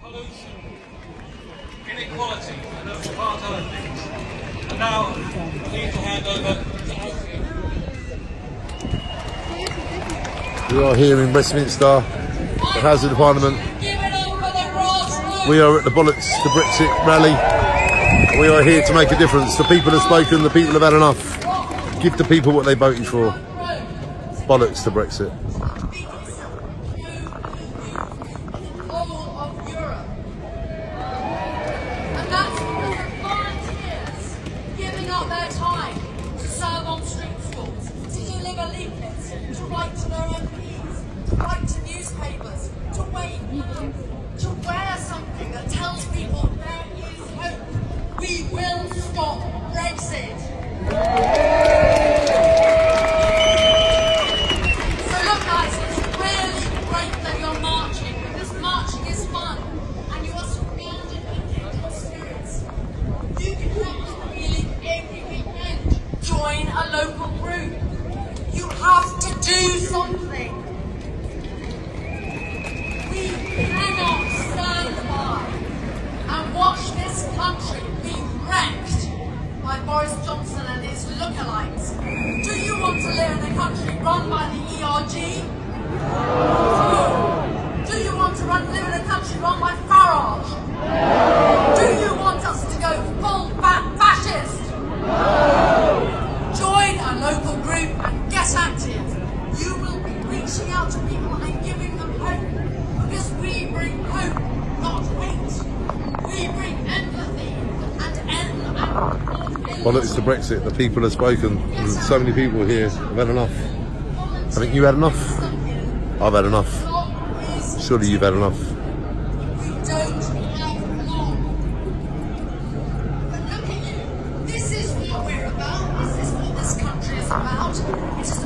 pollution, inequality, and apartheid. And now, I need to hand over. We are here in Westminster, the House of Parliament. The. We are at the Bollocks to Brexit rally. We are here to make a difference. The people have spoken, the people have had enough. Give the people what they voted for. Bollocks to Brexit. All of Europe. And that's because of volunteers giving up their time to serve on street schools, to deliver leaflets, to write to their MPs, to write to newspapers, to wave, to wear something that tells people there is hope. We will stop Brexit. So look guys, it's really great that you're marching because marching is fun and you are surrounded with kindred spirits. You can have this feeling every weekend. Join a local group. You have to do something. We cannot stand by and watch this country be wrecked by Boris Johnson and his lookalikes. Do you want to live in a country run by the ERG? Do you want to run, live in a country run by Farage? Do you want us to go full fat fascist? Join a local group and get active. You will be reaching out to people and giving them hope. well, it's the Brexit. The people have spoken. And so many people here have had enough. I think you had enough. I've had enough. Surely you've had enough. This is what we're about. This is what this country is about. It's